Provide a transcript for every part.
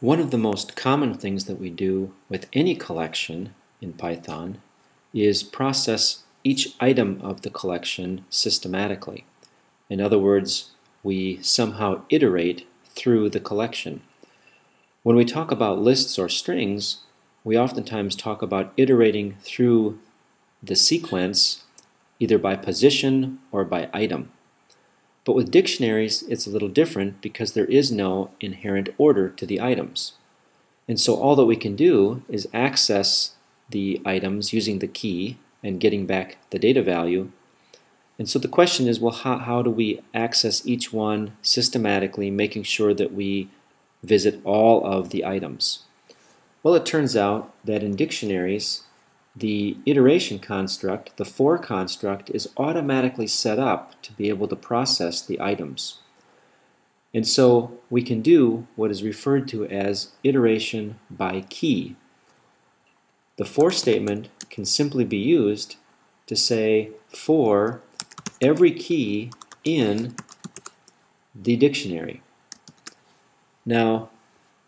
One of the most common things that we do with any collection in Python is process each item of the collection systematically. In other words, we somehow iterate through the collection. When we talk about lists or strings, we oftentimes talk about iterating through the sequence either by position or by item. But with dictionaries, it's a little different because there is no inherent order to the items. And so all that we can do is access the items using the key and getting back the data value. And so the question is, well, how, how do we access each one systematically, making sure that we visit all of the items? Well, it turns out that in dictionaries, the iteration construct, the for construct, is automatically set up to be able to process the items. And so we can do what is referred to as iteration by key. The for statement can simply be used to say for every key in the dictionary. Now,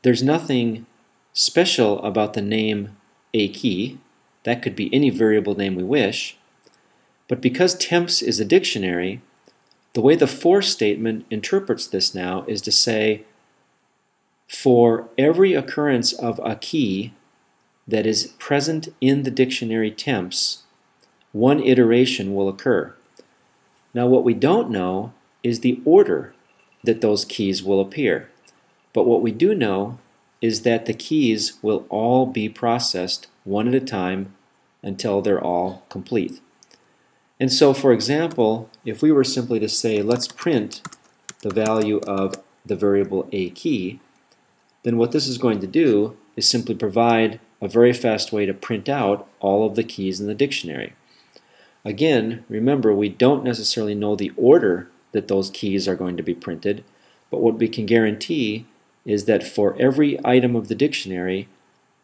there's nothing special about the name a key that could be any variable name we wish. But because temps is a dictionary, the way the for statement interprets this now is to say, for every occurrence of a key that is present in the dictionary temps, one iteration will occur. Now what we don't know is the order that those keys will appear. But what we do know is that the keys will all be processed one at a time until they're all complete. And so, for example, if we were simply to say, let's print the value of the variable a key, then what this is going to do is simply provide a very fast way to print out all of the keys in the dictionary. Again, remember, we don't necessarily know the order that those keys are going to be printed, but what we can guarantee is that for every item of the dictionary,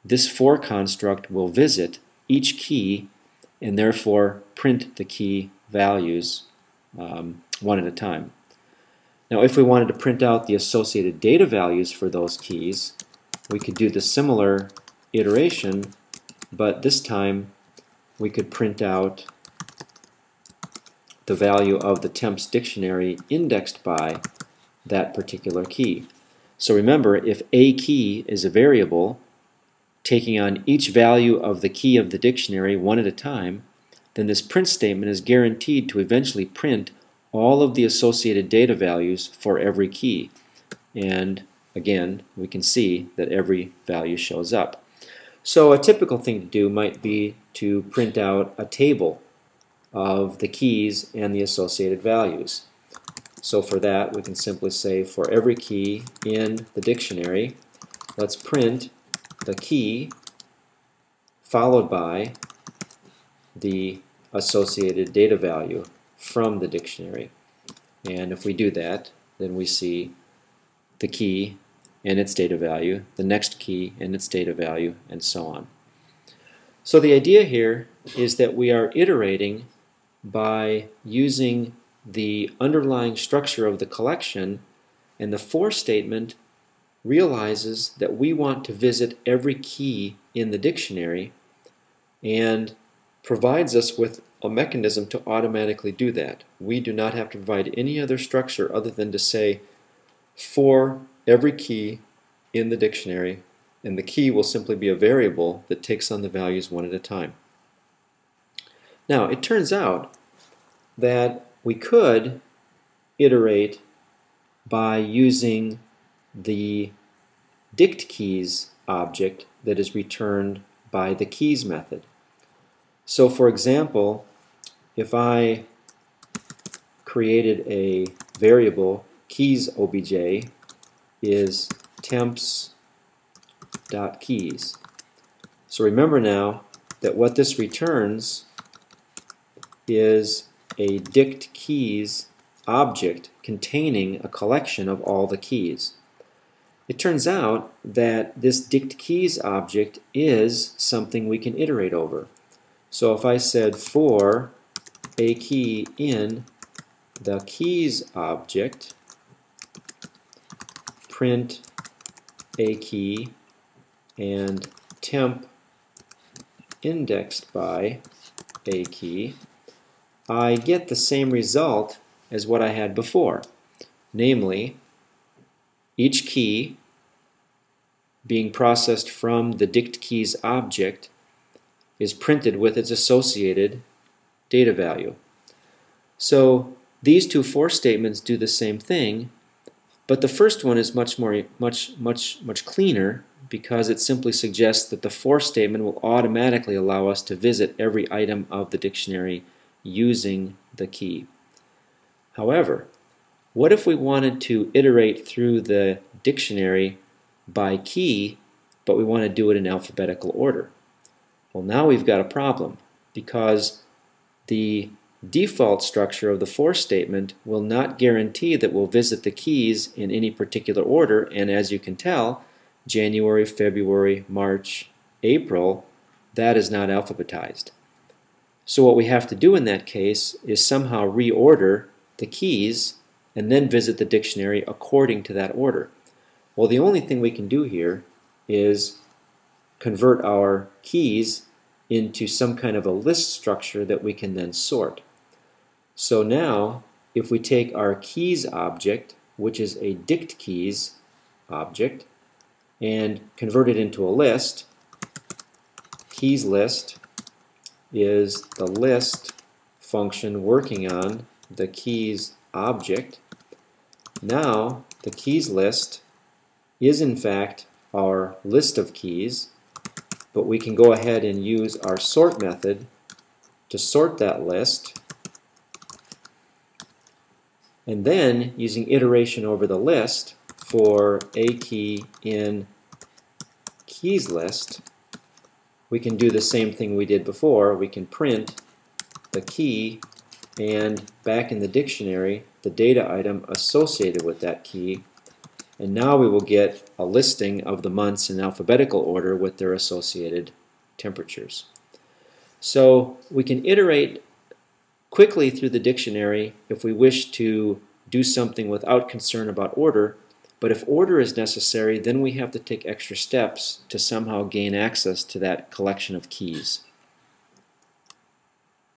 this for construct will visit each key and therefore print the key values um, one at a time. Now if we wanted to print out the associated data values for those keys, we could do the similar iteration, but this time we could print out the value of the temps dictionary indexed by that particular key. So remember, if a key is a variable, taking on each value of the key of the dictionary one at a time, then this print statement is guaranteed to eventually print all of the associated data values for every key. And again, we can see that every value shows up. So a typical thing to do might be to print out a table of the keys and the associated values. So for that, we can simply say for every key in the dictionary, let's print the key followed by the associated data value from the dictionary. And if we do that, then we see the key and its data value, the next key and its data value, and so on. So the idea here is that we are iterating by using the underlying structure of the collection and the for statement realizes that we want to visit every key in the dictionary and provides us with a mechanism to automatically do that. We do not have to provide any other structure other than to say for every key in the dictionary and the key will simply be a variable that takes on the values one at a time. Now it turns out that we could iterate by using the dict keys object that is returned by the keys method. So for example, if I created a variable keys obj is temps dot keys. So remember now that what this returns is a dict keys object containing a collection of all the keys. It turns out that this dict keys object is something we can iterate over. So if I said for a key in the keys object, print a key and temp indexed by a key, I get the same result as what I had before. Namely, each key being processed from the dict keys object is printed with its associated data value. So these two for statements do the same thing, but the first one is much more much much much cleaner because it simply suggests that the for statement will automatically allow us to visit every item of the dictionary using the key. However, what if we wanted to iterate through the dictionary by key, but we want to do it in alphabetical order? Well, now we've got a problem because the default structure of the for statement will not guarantee that we'll visit the keys in any particular order, and as you can tell, January, February, March, April, that is not alphabetized. So what we have to do in that case is somehow reorder the keys and then visit the dictionary according to that order. Well, the only thing we can do here is convert our keys into some kind of a list structure that we can then sort. So now, if we take our keys object, which is a dict keys object, and convert it into a list, keys list is the list function working on the keys object. Now, the keys list is in fact our list of keys, but we can go ahead and use our sort method to sort that list. And then, using iteration over the list, for a key in keys list, we can do the same thing we did before. We can print the key and back in the dictionary the data item associated with that key and now we will get a listing of the months in alphabetical order with their associated temperatures. So we can iterate quickly through the dictionary if we wish to do something without concern about order but if order is necessary, then we have to take extra steps to somehow gain access to that collection of keys.